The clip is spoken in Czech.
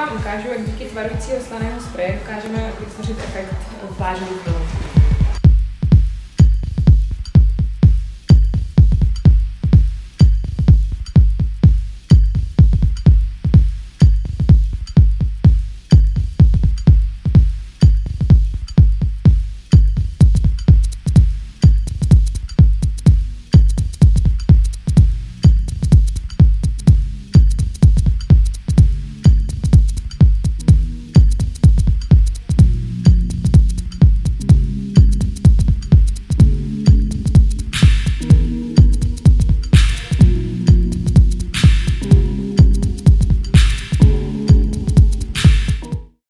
vám ukážu, jak díky tvarujícího slaného spreje dokážeme vytvořit efekt plážových vln.